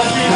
Bye.